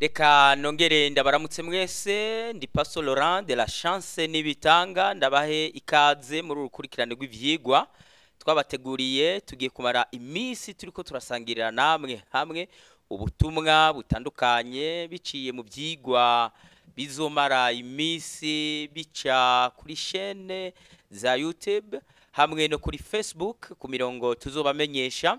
reka nongere ndabaramutse mwese ndi paso laurent de la chance n'ibitanga ndabahe ikaze muri uru rukurikirane rw'ibyigwa twabateguriye tugiye kumara iminsi turi ko turasangirira namwe hamwe ubutumwa butandukanye biciye mu byigwa bizomara iminsi bica kuri shene za yutube hamwe no kuri facebook ku mirongo tuzobamenyesha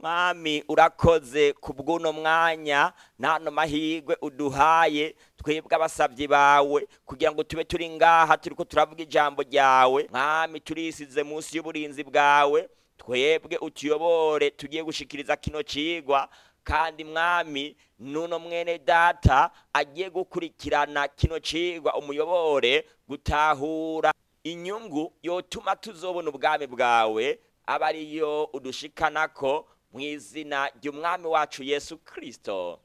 mwami urakoze ku bw'uno mwanya n'ano mahirwe uduhaye twebwe abasabyi bawe kugira ngo tube turi ngaha turi ko turavuga ijambo ryawe mwami turisize munsi y'uburinzi bwawe twebwe utuyobore tugiye gushikiriza kino kigwa kandi mwami nuno mwene data agiye gukurikirana kino kigwa umuyobore gutahura inyungu yotuma tuzobona ubwami bwawe aba ariyo ko mu izina ry'umwami wacu yesu kirisito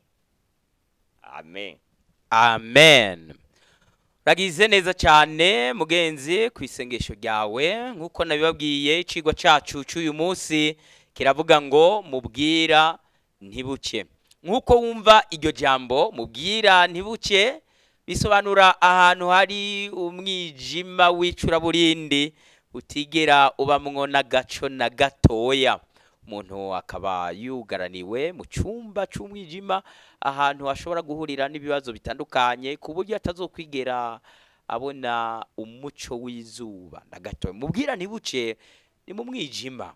amen amen uragize neza cyane mugenzi ku isengesho ryawe nk'uko nabibabwiye ikigo cyacu cy'uyu munsi kiravuga ngo mubwira ntibuke nk'uko wumva iryo jambo mubwira ntibuke bisobanura ahantu hari umwijima w'icuraburindi utigera ubamwo gaco na gatoya umuntu akaba yugaraniwe mu cyumba cy'umwijima ahantu hashobora guhurira n'ibibazo bitandukanye ku buryo atazokwigera abona umuco w'izuba na gato mubwira ntibuce ni mu mwijima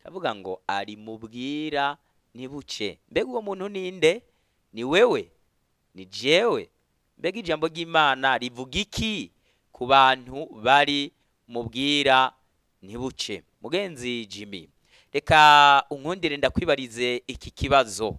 ikavuga ngo ari mubwira ntibuce mbega uwo muntu ninde ni wewe ni jewe mbega ijambo ry'imana rivuga iki ku bantu bari mubwira ntibuce mugenzi jimmy reka unkundire ndakwibarize iki kibazo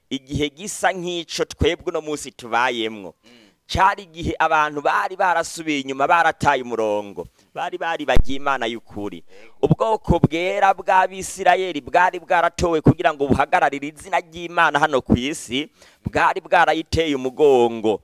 igihe gisa nk'icyo twebwe uno munsi tubayemwo mm. cyari igihe abantu bari barasubiye inyuma barataye umurongo bari bari baribagiye imana y'ukuri ubwoko bwera bw'abisirayeli bwari bwaratowe kugira ngo buhagararire izina ry'imana hano ku isi bwari bwarayiteye umugongo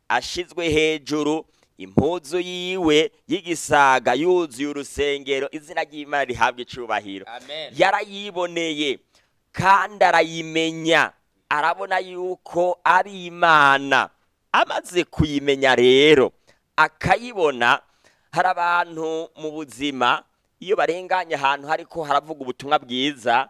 ashizwe hejuru impuzu yiwe y'igisaga yuzuye urusengero izina ry'imana rihabwa icyubahiro yarayiboneye kandi arayimenya arabona yuko ari imana amaze kuyimenya rero akayibona hari abantu mu buzima iyo barenganye ahantu ariko haravuga ubutumwa bwiza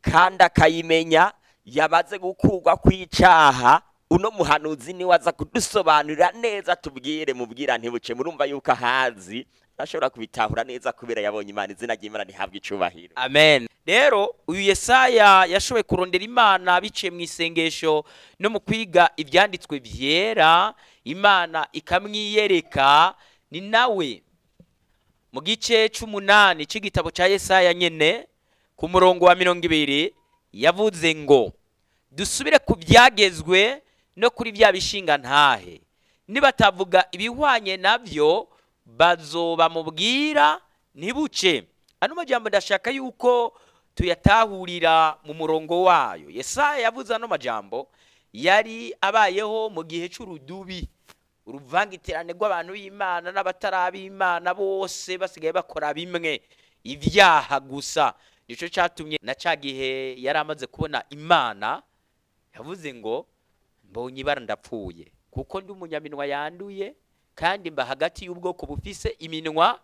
kandi akayimenya yabaze gukurwa kw'icyaha uno muhanuzi niwe aza kudusobanurira neza tubwire mubwira ntibuce murumva yuko ahazi ashobora kubitahura neza kubera yabonye imana izina ry'imana ntihabwe icubahiro amen rero uyu yesaya yashoboye kurondera imana biciye mu isengesho no mu kwiga ibyanditswe byera imana ikamwiyereka ni nawe mu gice cy'umunani cy'igitabo cya yesaya nyine ku murongo wa mirongo ibiri yavuze ngo dusubire ku byagezwe no kuri bya bishinga ntahe nibatavuga ibihwanye nabyo bazoba mubwira ntibuce ano majyambere ndashaka yuko tuyatahurira mu murongo wayo yesaya yavuze ano majyambere yari abayeho mu gihe cy'urudubi uruvangiterane rw'abantu b'imana n'abatari ab'imana bose basigaye bakora bimwe ibyaha gusa nicyo cyatumye na cya gihe yari amaze kubona imana yavuze ngo mbonye ibara ndapfuye kuko ndi umunyaminwa yanduye kandi mba hagati y'ubwoko bufise iminwa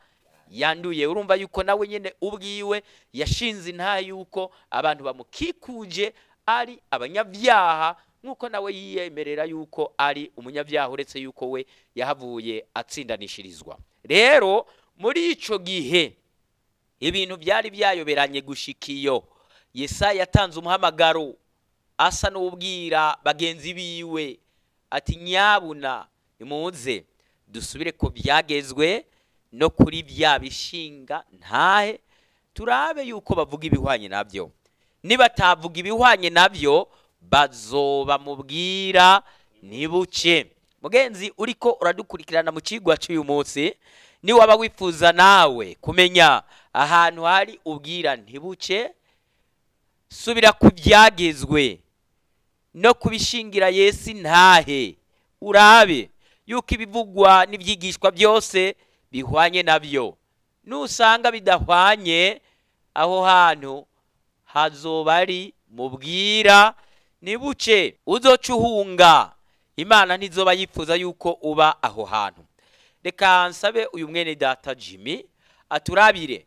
yanduye urumva yuko nawe nyine ubwiwe yashinze nta yuko abantu bamukikuje ari abanyabyaha nk'uko nawe yiyemerera yuko ari umunyabyaha uretse yuko we yahavuye atsindanishirizwa rero muri icyo gihe ibintu byari byayoberanye gushikiyo yesaya yatanze umuhamagaro asa n'ubwira bagenzi biwe ati nyabuna imunze dusubire ko byagezwe no kuri bya bishinga ntahe turabe yuko bavuga ibihwanye nabyo nibatavuga ibihwanye nabyo bazoba mubwira ni mugenzi uri ko uradukurikirana mu kigwa cy'uyu munsi ni wifuza nawe kumenya ahantu hari ubwira buke subira ku byagezwe no kubishingira yesi ntahe urabe yuko ibivugwa n'ibyigishwa byose bihwanye nabyo nusanga bidahwanye aho hantu hazoba ari mu bwira nibuke uzoca imana ntizoba yifuza yuko uba aho hantu reka nsabe uyu mwene data jimmy aturabire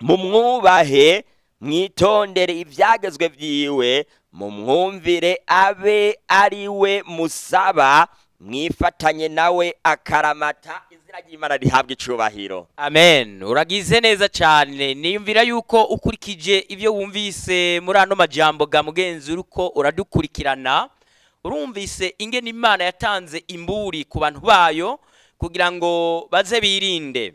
mumwubahe mwitondere ibyagezwe byiwe mumwumvire abe ari we musaba mwifatanye nawe akaramata izina ry'imana rihabwa icubahiro amen uragize neza cyane niyumvira yuko ukurikije ibyo wumvise muri ano majyambo ga mugenzi uko uradukurikirana urumvise ingene imana yatanze imburi ku bantu bayo kugira ngo baze birinde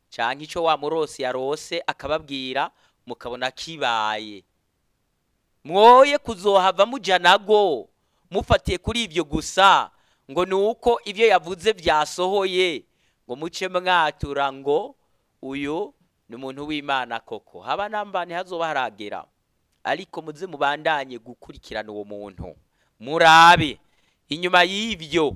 cyangwa icyo wa murose yarose akababwira mukabona kibaye mwoye kuzohava mujya nago mufatiye kuri ibyo gusa ngo ni uko ibyo yavuze byasohoye ngo muce mwatura ngo uyu ni umuntu w'imana koko haba nambani hazoba haragera ariko muze mubandanye gukurikirana uwo muntu murabe inyuma y'ibyo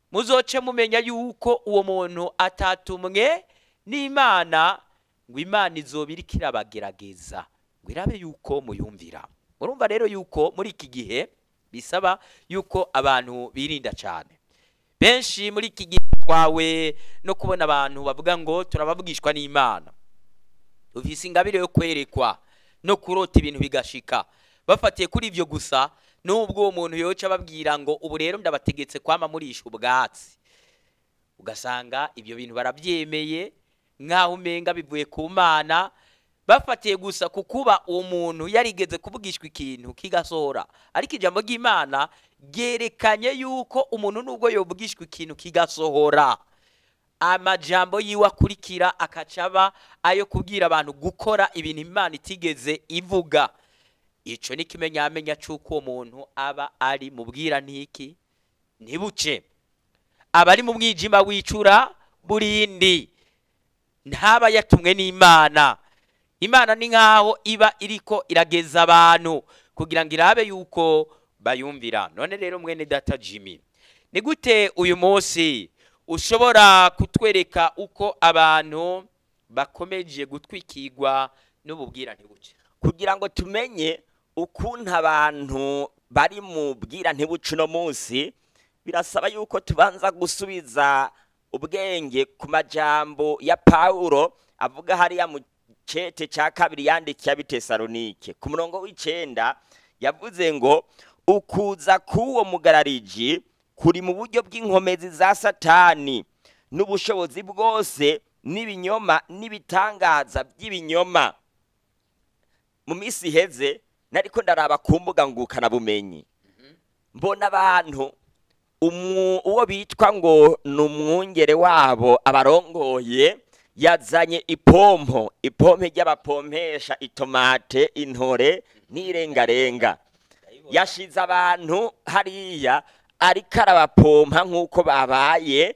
muzoce mumenya yuko uwo muntu atatumwe n'imana ngo imana izoba iri kirabagerageza ngo irabe yuko muyumvira murumva rero yuko muri iki gihe bisaba yuko abantu birinda cyane benshi muri iki gihe twawe no kubona abantu bavuga ngo turababwishwa n'imana uvise ingabire yo kwerekwa no kurota ibintu bigashika bafatiye kuri ibyo gusa n'ubwo uwo muntu yoca ababwira ngo ubu rero ndabategetse kwama murisha ubwatsi ugasanga ibyo bintu barabyemeye nk'aho umenga bivuye ku mana bafatiye gusa ku kuba uwo muntu yarigeze kubwishwa ikintu kigasohora ariko ijambo ry'imana byerekanye yuko umuntu nubwo yobwishwe ikintu kigasohora amajambo yiwe akurikira akacaba ayo kubwira abantu gukora ibintu imana itigeze ivuga icyo ni kimenyamenya cy'uko umuntu aba ari mu bwirantiki ntibuce aba ari mu mwijima wicura burindi ntaba yatumwe n'imana imana ni nk'aho iba iriko irageza abantu kugira ngo irabe yuko bayumvira none rero mwene data jimmy ni gute uyu munsi ushobora kutwereka uko abantu bakomeje gutwikirwa n’ububwira buke kugira ngo tumenye ukuntu abantu bari mu bwirane buke uno munsi birasaba yuko tubanza gusubiza ubwenge ku majambo ya paul avuga hariya mu cete cya kabiri yandikiye abitesalonike ku murongo w'icyenda yavuze ngo ukuza k'uwo mugarariji kuri mu buryo bw'inkomezi za satani n'ubushobozi bwose n'ibinyoma n'ibitangaza by'ibinyoma mu minsi iheze nari ko ndaraba ku mbuga ngukanabumenyi mbona abantu uwo bitwa ngo ni umwungere wabo abarongoye yazanye ipompo ipompo ry'abapompesha itomate intore n'irengarenga yashize abantu hariya ariko arabapompa nk'uko babaye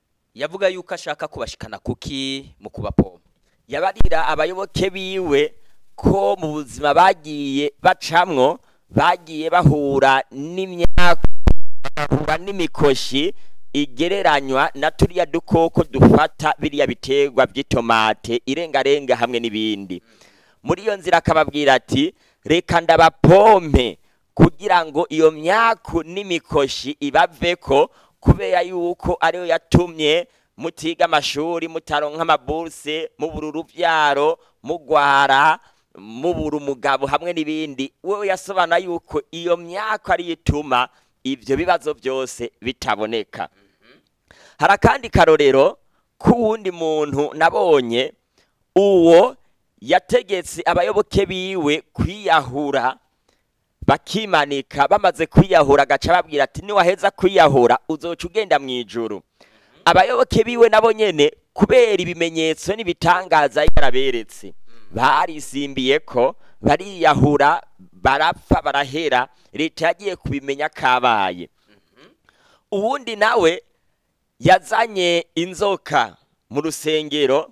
yavuga yuko ashaka kubashikana kuki mu kubapompa yabarira abayoboke biwe ko mu buzima bagiye bacamwo bagiye bahura n'imyaka n'imikoshi igereranywa na turiya dukoko dufata biriya biterwa by'itomate irengarenga hamwe n'ibindi muri iyo nzira akababwira ati reka ndabapompe kugira ngo iyo myaka n'imikoshi ibave ko kubera yuko ariyo yatumye mutiga amashuri mutaronka amaburse mubura urubyaro mugwara mubura umugabo hamwe n'ibindi wowe yasobanura yuko iyo myaka ariyo ituma ibyo bibazo byose bitaboneka hari akandi karorero k'uwundi muntu nabonye uwo yategetse abayoboke biwe kwiyahura bakimanika bamaze kwiyahura agaca babwira ati niwaheza kwiyahura uzoca ugenda mu ijoro abayoboke biwe nabo nyine kubera ibimenyetso n'ibitangaza yaraberetse barisimbiye ko bariyahura barapfa barahera leta yagiye kubimenya kabaye ubundi nawe yazanye inzoka mu rusengero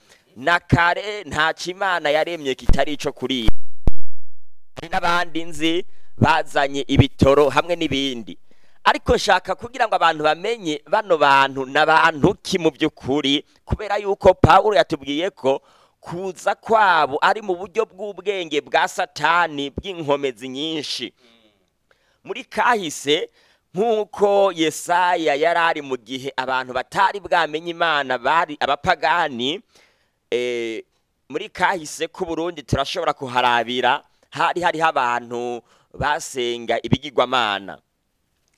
na kare ntacyo imana yaremye kitari icyo kuriya hari n'abandi nzi bazanye ibitoro hamwe n'ibindi ariko nshaka kugira ngo abantu bamenye bano bantu n’abantu abantu ki mu by'ukuri kubera yuko paul yatubwiye ko kuza kwabo ari mu buryo bw'ubwenge bwa satani bw'inkomezi nyinshi muri kahise nk'uko yesaya yari ari mu gihe abantu batari bwamenye imana bari abapagani e, muri kahise Burundi turashobora kuharabira hari hariho abantu basenga ibigigwamana.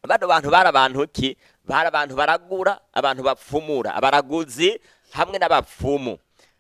bano bantu bari abantu ki bari abantu baragura abantu bapfumura abaraguzi hamwe n'abapfumu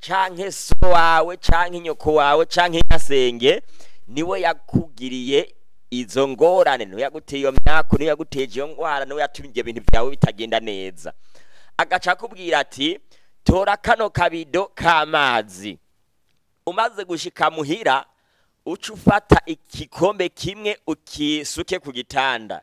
canke so wawe canke nyoko wawe canke nyasenge niwe yakugiriye izo ngorane niwe yaguteye iyo myaka niwe yaguteye iyo ngwara niwe yatumye ibyo byawe bitagenda neza agaca akubwira ati tora kano kabido k'amazi umaze gushika muhira uca ufata igikombe kimwe ukisuke ku gitanda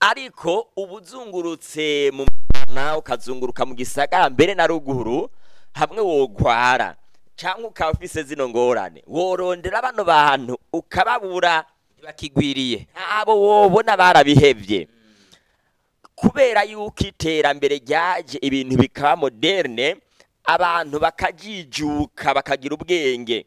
ariko uba uzungurutse mu mwana ukazunguruka mu gisagara mbere na ruguru hamwe wogwara cyangwa ukaba ufise zino ngorane worondera bano bantu ukababura bakigwiriye ntabo wobona barabihebye kubera yuko iterambere ryaje ibintu bikaba moderne abantu bakajijuka bakagira ubwenge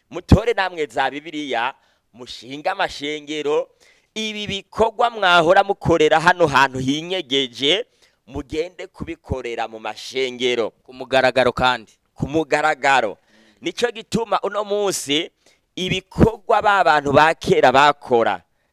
mutore namwe za bibiliya mushinga amashengero ibi bikorwa mwahora mukorera hano hantu hinyegeje mugende kubikorera mu mashengero ku mugaragaro kandi ku mugaragaro nicyo gituma uno munsi ibikorwa ba bantu ba kera bakora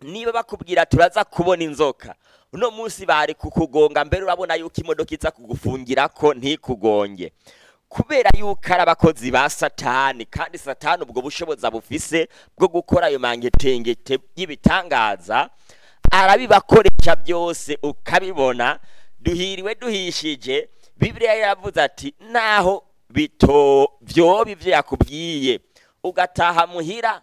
niba bakubwira turaza kubona inzoka uno munsi bari kukugonga mbere urabona yuko imodoka iza kugufungira ko ntikugonge kubera yuko ari abakozi ba satani kandi satani ubwo bushobozi bufise bwo gukora ayo mangetengete y'ibitangaza arabibakoresha byose ukabibona duhiriwe duhishije bibiriya yavuze ati naho bito byoba ibyo yakubwiye ugataha muhira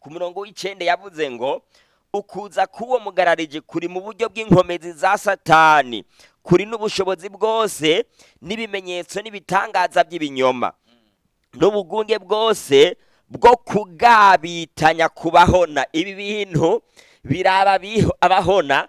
ku murongo w'icyenda yavuze ngo ukuza k'uwo mugararije kuri mu buryo bw'inkomezi za satani kuri n'ubushobozi bwose n'ibimenyetso n'ibitangaza by'ibinyoma n'ubugunge bwose bwo kugabitanya kubahona ibi bintu biraba abahona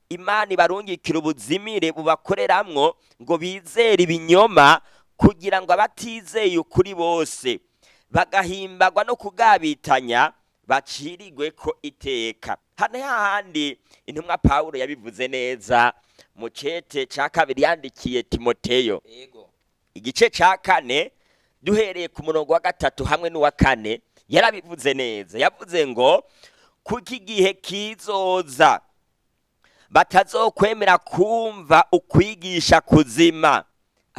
imana ibarungikira ubuzimire bubakoreramwo ngo bizere ibinyoma kugira ngo abatizeye ukuri bose bagahimbagwa no kugabitanya bacirigwe ko iteka hano hahandi intumwa paul yabivuze neza mu cyete cya kabiri yandikiye timoteyo igice cya kane duhereye ku murongo wa gatatu hamwe n'uwa kane yarabivuze neza yavuze ngo kuko igihe kizoza batazokwemera kumva ukwigisha kuzima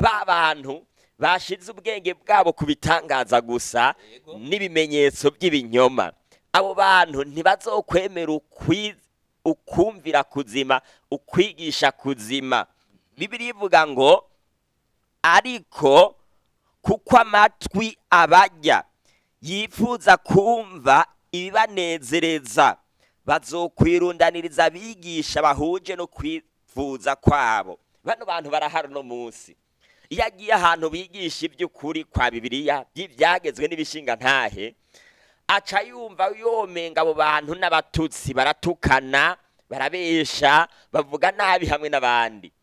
ba bantu bashize ubwenge bwabo ku bitangaza gusa n'ibimenyetso by'ibinyoma abo bantu ntibazokwemera ukumvira kuzima ukwigisha kuzima bibiri ivuga ngo ariko kuko amatwi abajya yifuza kumva ibibanezereza bazokwirundaniriza abigisha bahuje no kwifuza kwabo bano bantu barahari no munsi iyo agiye ahantu bigisha iby'ukuri kwa bibiriya by'ibyagezwe n'ibishinga ntahe aca yumva yomenga abo bantu n'abatutsi baratukana barabesha bavuga nabi hamwe n'abandi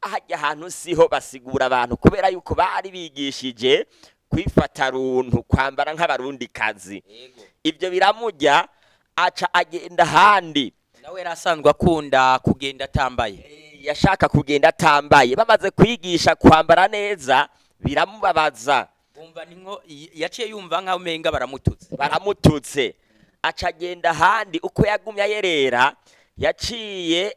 ahajya ahantu siho basigura abantu kubera yuko bari bigishije kwifata runtu kwambara nk'abarundi kazi ibyo biramujya aca agenda ahandi nawe yari asanzwe akunda kugenda atambaye eh, yashaka kugenda atambaye bamaze kwigisha kwambara neza biramubabaza yaciye yumva nk'aho umenga baramututse baramututse aca agenda ahandi uko yagumye ayerera yaciye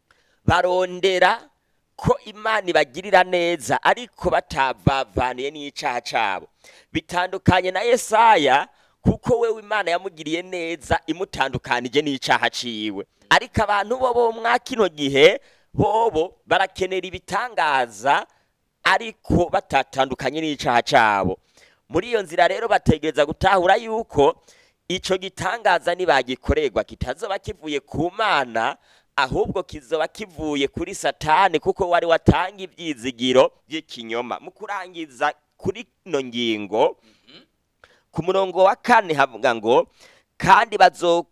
barondera ko imana ibagirira neza ariko batavavaniye n'icyaha cyabo bitandukanye na Yesaya kuko we imana yamugiriye neza imutandukanije n'icyaha ciwe ariko abantu bo bo mwa kino gihe bobo barakenera ibitangaza ariko batatandukanye n'icyaha cyabo muri iyo nzira rero bategereza gutahura yuko icyo gitangaza nibagikorerwa kitazaba kivuye ku mana ahubwo kizaba kivuye kuri satani kuko wari watanga ibyizigiro by'ikinyoma mu kurangiza kuri ino ngingo ku murongo wa kane havuga ngo kandi bazokwiziba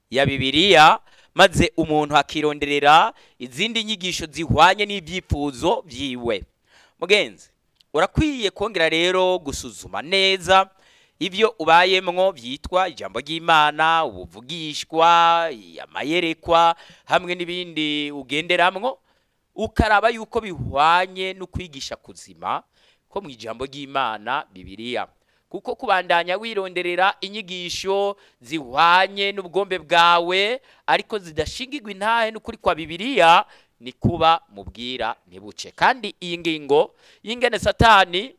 ya Bibiliya maze umuntu akironderera izindi nyigisho zihwanye n'ibyifuzo byiwe mugenzi urakwiye kongera rero gusuzuma neza ibyo ubayemwo byitwa ijambo ry'imana ubuvugishwa amayerekwa hamwe n'ibindi ugenderamwo ukaraba yuko bihwanye no kwigisha kuzima ko mu ijambo ry'imana bibiriya kuko kubandanya wironderera inyigisho zihwanye n'ubwombe bwawe ariko zidashingirwa intahe n'ukuri kwa bibiriya ni kuba mubwira ntibuce kandi iyi ngingo y'ingene satani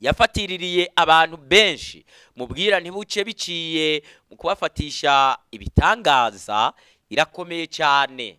yafatiririye abantu benshi mubwira ntibuce biciye mu kubafatisha ibitangaza irakomeye cyane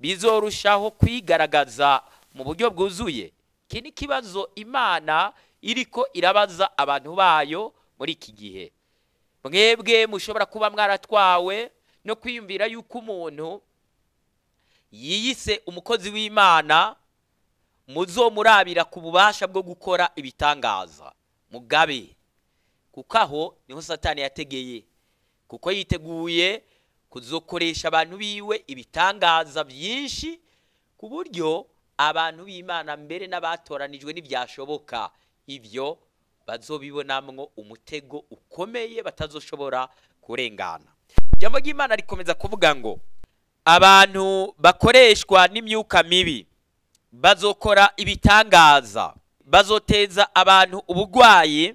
bizorushaho kwigaragaza mu buryo bwuzuye iki ni ikibazo imana iri ko irabaza abantu bayo muri iki gihe mwebwe mushobora kuba mwaratwawe no kwiyumvira yuko umuntu yiyise umukozi w'imana muzo murabira ku bubasha bwo gukora ibitangaza mugabe kuko aho niho satani yategeye kuko yiteguye kuzokoresha abantu biwe ibitangaza byinshi ku buryo abantu b'imana mbere n'abatoranijwe ntibyashoboka ibyo bazobibonamwo umutego ukomeye batazoshobora kurengana ijambo ry'imana rikomeza kuvuga ngo abantu bakoreshwa n'imyuka mibi bazokora ibitangaza bazoteza abantu ubugwayi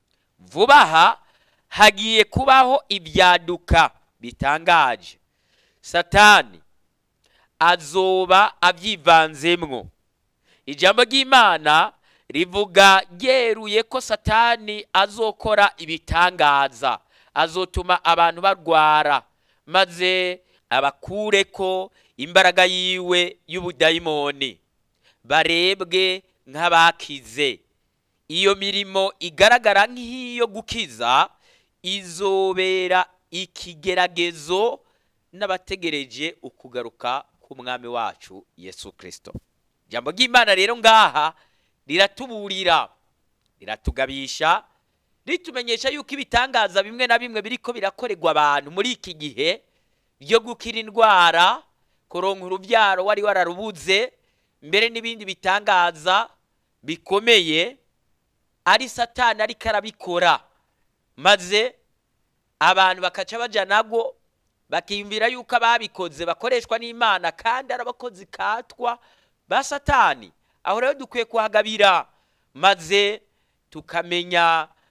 vuba aha hagiye kubaho ibyaduka bitangaje satani azoba abyivanzemwo ijambo ry'imana rivuga ryeruye ko satani azokora ibitangaza azotuma abantu barwara maze abakure ko imbaraga yiwe y'ubudayimoni barebwe nk'abakize iyo mirimo igaragara nk'iyo gukiza izobera ikigeragezo n'abategereje ukugaruka k'umwami wacu yesu kirisito ijambo ry'imana rero ngaha riratuburira riratugabisha ritumenyesha yuko ibitangaza bimwe na bimwe biriko birakoregwa abantu muri iki gihe byo gukira indwara kuronka urubyaro wari wararubuze mbere n'ibindi bitangaza bikomeye ari satani ariko arabikora maze abantu bakaca bajya nabwo bakiyumvira yuko ababikoze bakoreshwa n'imana kandi ari abakozi katwa ba satani aho rero dukwiye kuhagabira maze tukamenya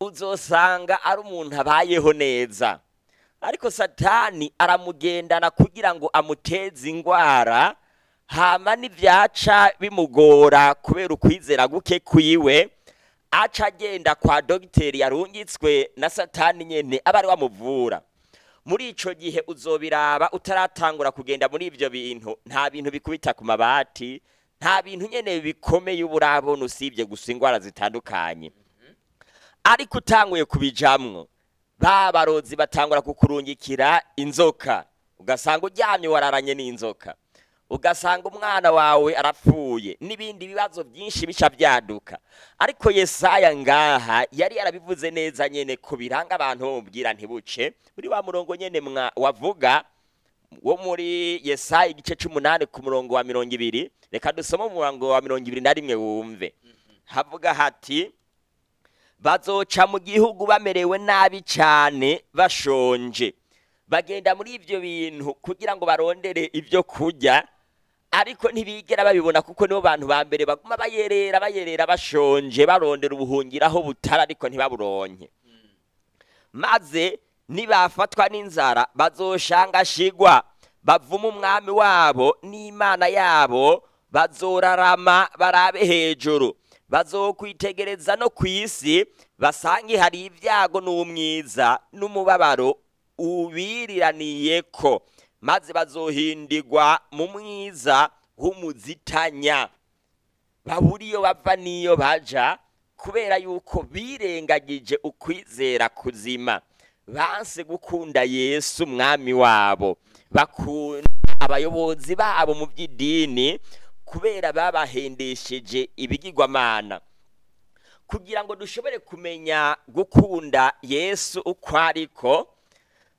uzosanga ari umuntu abayeho neza ariko satani aramugendana kugira ngo amuteze indwara hama n'ibyaca bimugora kubera ukwizera guke kwiwe aca agenda kwa dogiteri yarungitswe na satani nyine aba ari we amuvura muri icyo gihe uzobiraba utaratangura kugenda muri ibyo bintu nta bintu bikubita ku mabati nta bintu nyine bikomeye uba urabona usibye gusa indwara zitandukanye ariko utanguye kubijamwo ba barozi batangura kukurungikira inzoka ugasanga uryamye wararanye n'inzoka ugasanga umwana wawe arapfuye n'ibindi bibazo byinshi bica byaduka ariko yesaya ngaha yari yarabivuze neza nyine ku biranga abantu bamubwira ntibuce muri wa murongo nyine wavuga wo muri yesaya igice cy'umunani ku murongo wa mirongo ibiri reka dusome umurongo wa mirongo ibiri na rimwe wumve havuga hati bazoca mu gihugu bamerewe nabi cyane bashonje bagenda muri ibyo bintu kugira ngo barondere ibyo kurya ariko ntibigera babibona kuko nibo bantu ba mbere baguma bayerera bayerera bashonje barondera ubuhungiro aho butara ariko ntibaburonke maze nibafatwa n'inzara bazoshangashigwa bavuma umwami wabo n'imana yabo bazorarama barabe hejuru bazokwitegereza no ku isi basange hari ibyago n'umwiza n'umubabaro ubiriraniye ko maze bazohindigwa mu mwiza w'umuzitanya babura iyo bava n'iyo baja kubera yuko birengagije ukwizera kuzima banse gukunda yesu umwami wabo bakunda abayobozi babo mu by'idini kubera babahendesheje ibigirwamana kugira ngo dushobore kumenya gukunda yesu uko ariko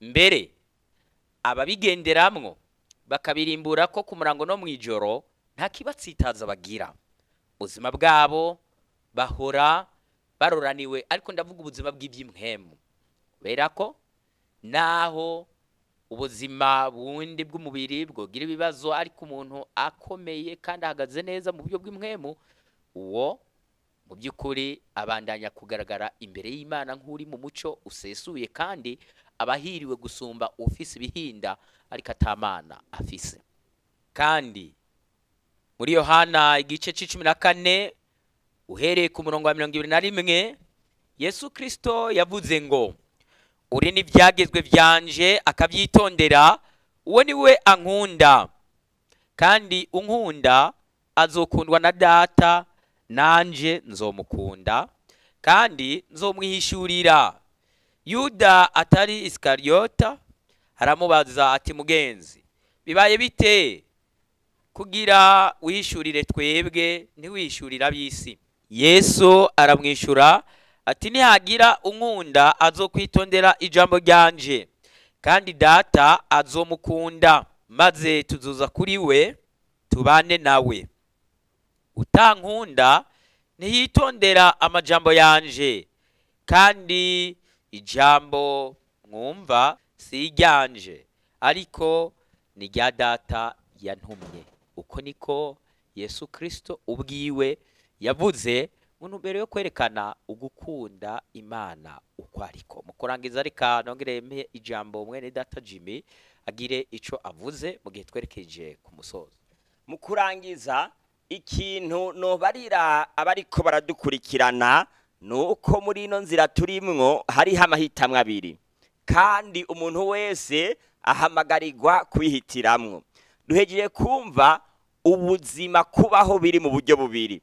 mbere ababigenderamwo bakabirimbura ko ku murango no mu ijoro nta kibatsitaza bagira ubuzima bwabo bahora baroraniwe ariko ndavuga ubuzima bw'iby'imwemu kubera ko naho ubuzima bundi bw'umubiri bwogira ibibazo ariko umuntu akomeye kandi ahagaze neza mu buryo bw'imwemu uwo mu by'ukuri abandanya kugaragara imbere y'imana nk'uri mu mucyo usesuye kandi abahiriwe gusumba ufise ibihinda ariko atamana afise kandi muri yohana igice cy'icumi na kane uhereye ku murongo wa mirongo ibiri na rimwe yesu kirisito yavuze ngo uri n'ibyagezwe byanje akabyitondera uwo ni we ankunda kandi unkunda azokundwa na data nanje nzomukunda kandi nzomwihishurira yuda atari isikariyota aramubaza ati mugenzi bibaye bite kugira wishurire twebwe ntiwihishurire ab'isi yesu aramwishyura ati nihagira unkunda azokwitondera ijambo ryanje kandi data azomukunda maze tuzuza kuri we tubane nawe utankunda ntiyitondera amajambo yanje kandi ijambo mwumva si iryanje ariko ni irya data yantumye uko niko yesu kirisito ubwiwe yavuze mu ntumbero yo kwerekana ugukunda imana uko ariko mu kurangiza reka nongereye ijambo mwene data jimmy agire icyo avuze mu gihe twerekeje ku musozo mu kurangiza ikintu nubarira abariko baradukurikirana ni uko muri ino nzira turimwo hariho amahitamo abiri kandi umuntu wese ahamagarirwa kwihitiramwo duhegeye kumva ubuzima kubaho biri mu buryo bubiri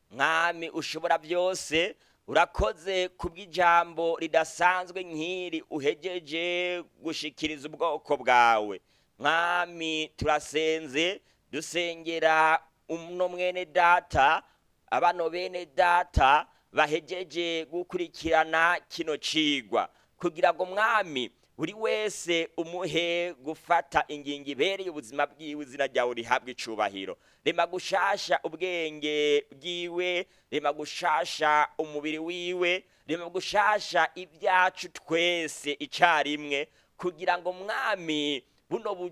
mwami ushobora byose urakoze kubw'ijambo ridasanzwe nk'iri uhegeje gushikiriza ubwoko bwawe mwami turasenze dusengera uno mwene data abano bene data bahegeje gukurikirana kino cigwa kugira ngo mwami buri wese umuhe gufata ingingo ibereye ubuzima bwiwe izina ryawe rihabwe icubahiro rema gushasha ubwenge bwiwe rema gushasha umubiri wiwe rema gushasha ibyacu twese icyarimwe kugira ngo mwami buno